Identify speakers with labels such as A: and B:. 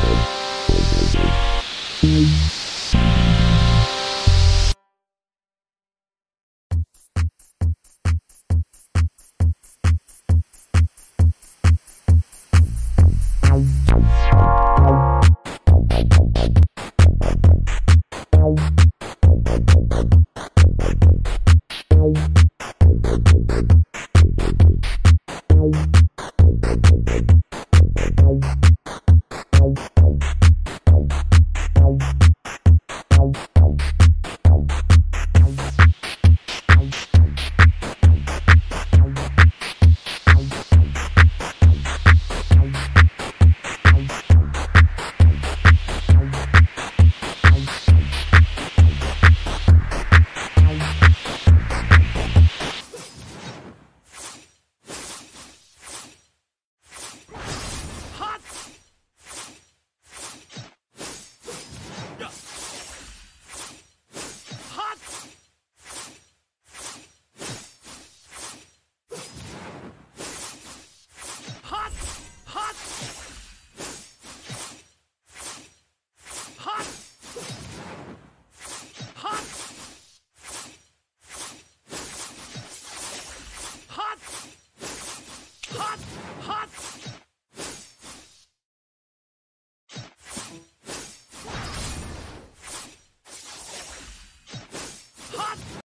A: Thank you. Hot! Hot!